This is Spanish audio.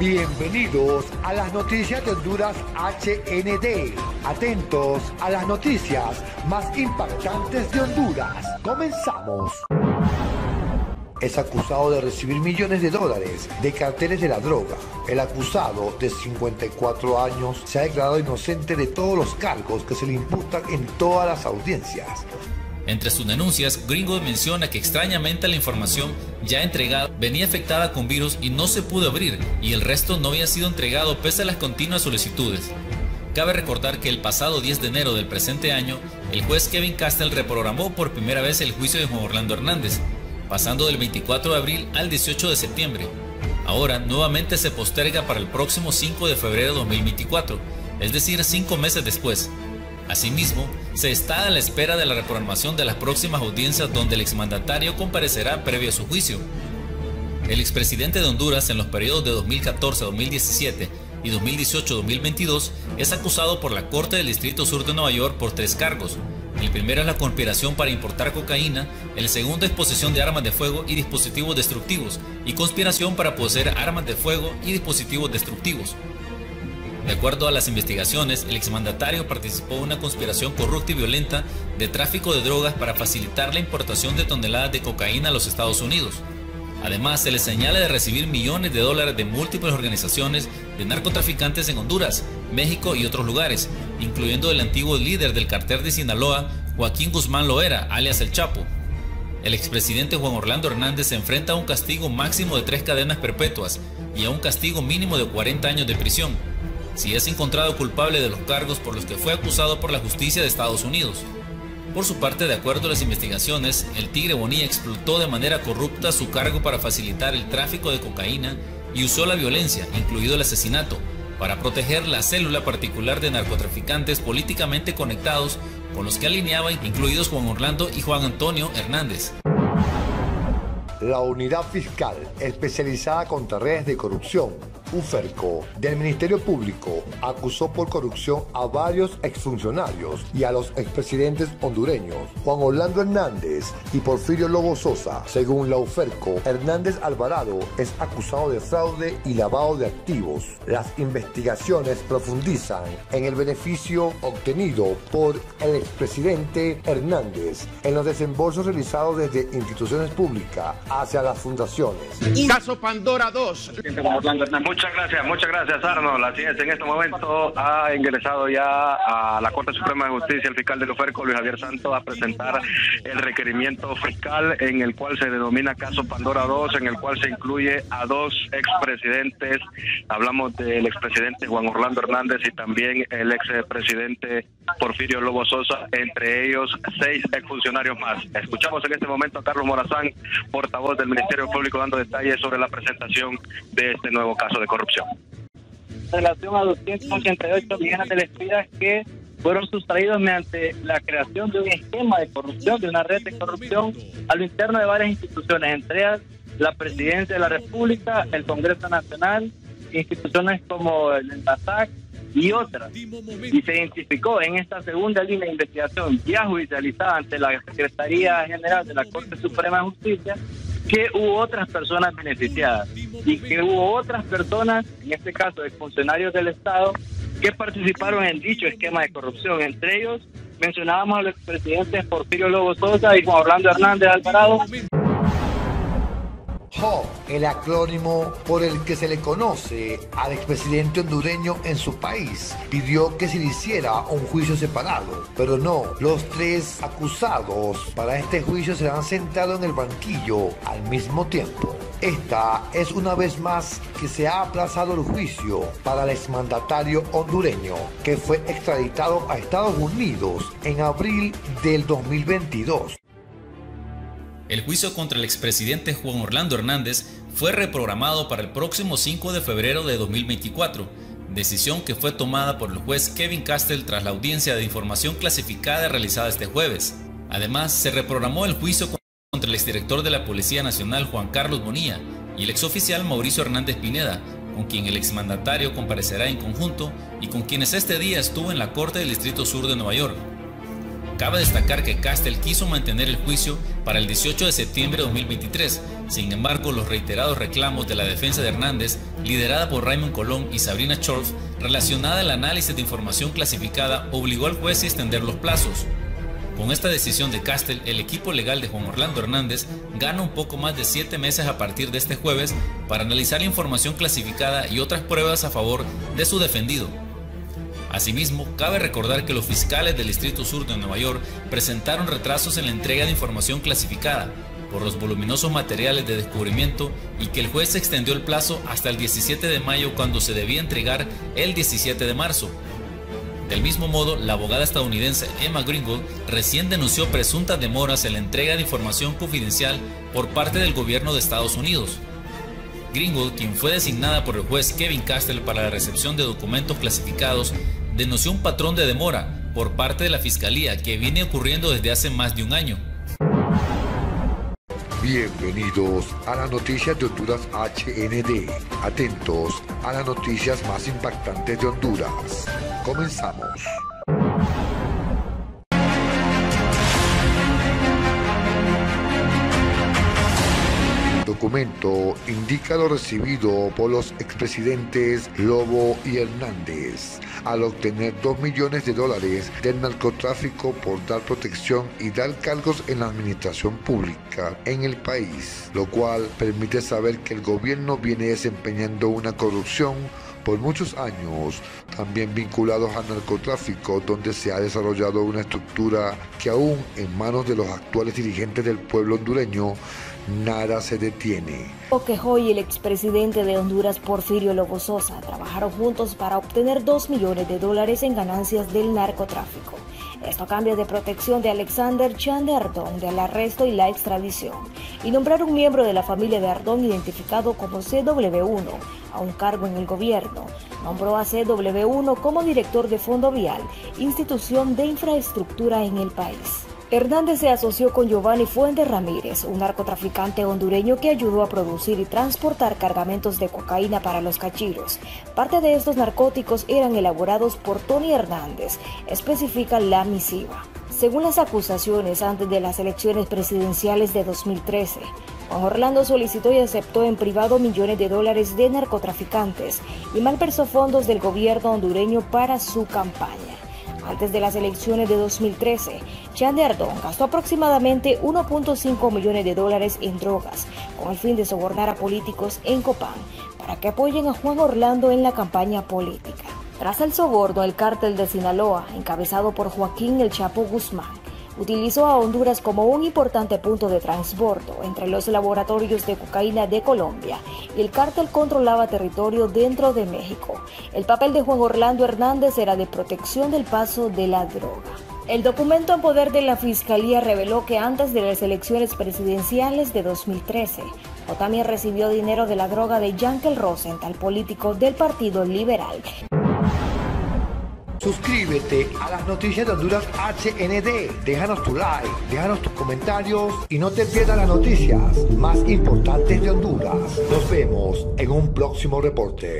Bienvenidos a las noticias de Honduras HND. Atentos a las noticias más impactantes de Honduras. Comenzamos. Es acusado de recibir millones de dólares de carteles de la droga. El acusado, de 54 años, se ha declarado inocente de todos los cargos que se le imputan en todas las audiencias. Entre sus denuncias, Gringo menciona que extrañamente la información ya entregada venía afectada con virus y no se pudo abrir, y el resto no había sido entregado pese a las continuas solicitudes. Cabe recordar que el pasado 10 de enero del presente año, el juez Kevin Castell reprogramó por primera vez el juicio de Juan Orlando Hernández, pasando del 24 de abril al 18 de septiembre. Ahora nuevamente se posterga para el próximo 5 de febrero de 2024, es decir, cinco meses después. Asimismo, se está a la espera de la reprogramación de las próximas audiencias donde el exmandatario comparecerá previo a su juicio. El expresidente de Honduras en los periodos de 2014-2017 y 2018-2022 es acusado por la Corte del Distrito Sur de Nueva York por tres cargos. El primero es la conspiración para importar cocaína, el segundo es posesión de armas de fuego y dispositivos destructivos, y conspiración para poseer armas de fuego y dispositivos destructivos. De acuerdo a las investigaciones, el exmandatario participó en una conspiración corrupta y violenta de tráfico de drogas para facilitar la importación de toneladas de cocaína a los Estados Unidos. Además, se le señala de recibir millones de dólares de múltiples organizaciones de narcotraficantes en Honduras, México y otros lugares, incluyendo el antiguo líder del cartel de Sinaloa, Joaquín Guzmán Loera, alias El Chapo. El expresidente Juan Orlando Hernández se enfrenta a un castigo máximo de tres cadenas perpetuas y a un castigo mínimo de 40 años de prisión, si es encontrado culpable de los cargos por los que fue acusado por la justicia de Estados Unidos. Por su parte, de acuerdo a las investigaciones, el Tigre Bonilla explotó de manera corrupta su cargo para facilitar el tráfico de cocaína y usó la violencia, incluido el asesinato, para proteger la célula particular de narcotraficantes políticamente conectados con los que alineaba, incluidos Juan Orlando y Juan Antonio Hernández. La unidad fiscal especializada contra redes de corrupción UFERCO del Ministerio Público acusó por corrupción a varios exfuncionarios y a los expresidentes hondureños Juan Orlando Hernández y Porfirio Lobo Sosa. Según la UFERCO, Hernández Alvarado es acusado de fraude y lavado de activos. Las investigaciones profundizan en el beneficio obtenido por el expresidente Hernández en los desembolsos realizados desde instituciones públicas hacia las fundaciones. Caso Pandora 2. Muchas gracias, muchas gracias Arnold. Así es, en este momento ha ingresado ya a la Corte Suprema de Justicia el fiscal de Loferco, Luis Javier Santos, a presentar el requerimiento fiscal en el cual se denomina caso Pandora 2, en el cual se incluye a dos expresidentes. Hablamos del expresidente Juan Orlando Hernández y también el expresidente Porfirio Lobo Sosa, entre ellos seis exfuncionarios más. Escuchamos en este momento a Carlos Morazán, portavoz del Ministerio Público, dando detalles sobre la presentación de este nuevo caso de corrupción. En relación a 288 millones de lempiras que fueron sustraídos mediante la creación de un esquema de corrupción, de una red de corrupción a lo interno de varias instituciones, entre ellas la Presidencia de la República, el Congreso Nacional, instituciones como el ENTASAC y otras. Y se identificó en esta segunda línea de investigación ya judicializada ante la Secretaría General de la Corte Suprema de Justicia que hubo otras personas beneficiadas y que hubo otras personas, en este caso de funcionarios del Estado, que participaron en dicho esquema de corrupción. Entre ellos mencionábamos a los expresidentes Porfirio Lobo Sosa y Juan Orlando Hernández Alvarado. El acrónimo por el que se le conoce al expresidente hondureño en su país, pidió que se le hiciera un juicio separado, pero no, los tres acusados para este juicio serán sentados en el banquillo al mismo tiempo. Esta es una vez más que se ha aplazado el juicio para el exmandatario hondureño que fue extraditado a Estados Unidos en abril del 2022. El juicio contra el expresidente Juan Orlando Hernández fue reprogramado para el próximo 5 de febrero de 2024, decisión que fue tomada por el juez Kevin Castell tras la audiencia de información clasificada realizada este jueves. Además, se reprogramó el juicio contra el exdirector de la Policía Nacional Juan Carlos Bonilla y el exoficial Mauricio Hernández Pineda, con quien el exmandatario comparecerá en conjunto y con quienes este día estuvo en la Corte del Distrito Sur de Nueva York. Cabe destacar que Castel quiso mantener el juicio para el 18 de septiembre de 2023. Sin embargo, los reiterados reclamos de la defensa de Hernández, liderada por Raymond Colón y Sabrina Scholz, relacionada al análisis de información clasificada, obligó al juez a extender los plazos. Con esta decisión de Castel, el equipo legal de Juan Orlando Hernández gana un poco más de siete meses a partir de este jueves para analizar la información clasificada y otras pruebas a favor de su defendido. Asimismo, cabe recordar que los fiscales del Distrito Sur de Nueva York presentaron retrasos en la entrega de información clasificada por los voluminosos materiales de descubrimiento y que el juez extendió el plazo hasta el 17 de mayo cuando se debía entregar el 17 de marzo. Del mismo modo, la abogada estadounidense Emma Greenwood recién denunció presuntas demoras en la entrega de información confidencial por parte del gobierno de Estados Unidos. Greenwood, quien fue designada por el juez Kevin Castell para la recepción de documentos clasificados, denunció un patrón de demora por parte de la Fiscalía que viene ocurriendo desde hace más de un año. Bienvenidos a las noticias de Honduras HND. Atentos a las noticias más impactantes de Honduras. Comenzamos. Documento indica lo recibido por los expresidentes Lobo y Hernández al obtener 2 millones de dólares del narcotráfico por dar protección y dar cargos en la administración pública en el país, lo cual permite saber que el gobierno viene desempeñando una corrupción por muchos años, también vinculados al narcotráfico, donde se ha desarrollado una estructura que aún en manos de los actuales dirigentes del pueblo hondureño nada se detiene. Quejó y el expresidente de Honduras, Porfirio Lobo Sosa, trabajaron juntos para obtener 2 millones de dólares en ganancias del narcotráfico. Esto cambia de protección de Alexander Chan de Ardón del arresto y la extradición y nombrar un miembro de la familia de Ardón identificado como CW1 a un cargo en el gobierno. Nombró a CW1 como director de Fondo Vial, institución de infraestructura en el país. Hernández se asoció con Giovanni Fuentes Ramírez, un narcotraficante hondureño que ayudó a producir y transportar cargamentos de cocaína para los cachiros. Parte de estos narcóticos eran elaborados por Tony Hernández, especifica la misiva. Según las acusaciones antes de las elecciones presidenciales de 2013, Juan Orlando solicitó y aceptó en privado millones de dólares de narcotraficantes y malversó fondos del gobierno hondureño para su campaña. Antes de las elecciones de 2013, Chan de Ardón gastó aproximadamente 1.5 millones de dólares en drogas con el fin de sobornar a políticos en Copán para que apoyen a Juan Orlando en la campaña política. Tras el soborno, el cártel de Sinaloa, encabezado por Joaquín El Chapo Guzmán, utilizó a Honduras como un importante punto de transbordo entre los laboratorios de cocaína de Colombia y el cártel controlaba territorio dentro de México. El papel de Juan Orlando Hernández era de protección del paso de la droga. El documento en poder de la Fiscalía reveló que antes de las elecciones presidenciales de 2013, Otami recibió dinero de la droga de Yankel Rosenthal, político del Partido Liberal. Suscríbete a las noticias de Honduras HND. Déjanos tu like, déjanos tus comentarios y no te pierdas las noticias más importantes de Honduras. Nos vemos en un próximo reporte.